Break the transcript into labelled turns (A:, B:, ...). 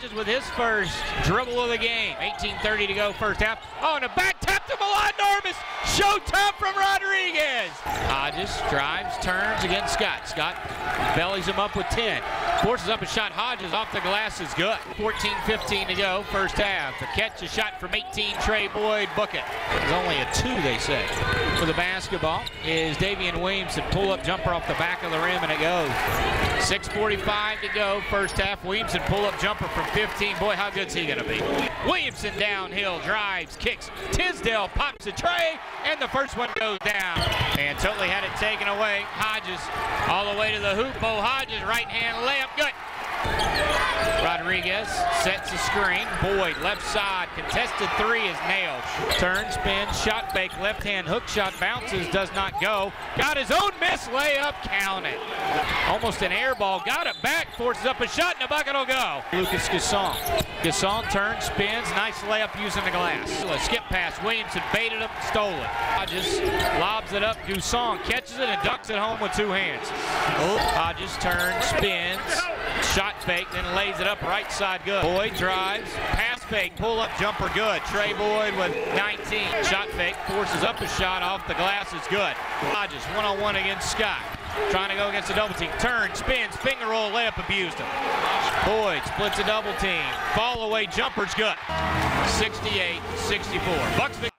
A: Hodges with his first dribble of the game. 18.30 to go, first half. Oh, and a back tap to Mladen Armus. Showtime from Rodriguez. Hodges drives, turns against Scott. Scott bellies him up with 10. Forces up a shot. Hodges off the glass is good. 14-15 to go, first half. The catch a shot from 18, Tray Boyd. bucket. it. There's only a two, they say. For the basketball is Daivien Williamson. Pull up jumper off the back of the rim, and it goes. 6.45 to go, first half. Williamson pull up jumper from 15. Boy, how good's he going to be? Williamson downhill, drives, kicks. Tisdale pops a tray, and the first one goes down. And totally had it taken away. Hodges all the way to the hoop. Bo Hodges, right hand layup, good. Rodriguez sets the screen. Boyd, left side, contested three is nailed. Turn, spin, shot fake, left hand hook shot bounces, does not go. Got his own miss layup, count it. Almost an air ball, got it back, forces up a shot, and the bucket will go. Lucas N'Guessan. N'Guessan turns, spins, nice layup using the glass. Skip pass, Williamson baited him, stole it. Hodges lobs it up, N'Guessan catches it and ducks it home with two hands. Hodges turns, spins, shot fake, then lays it up right side good. Boyd drives, pass fake, pull up jumper good. Tray Boyd with 19. Shot fake, forces up a shot off the glass is good. Hodges one on one against Scott. Trying to go against the double team. Turn, spins, finger roll, layup abused him. Boyd splits a double team. Fall away jumper's good. 68 64. Bucs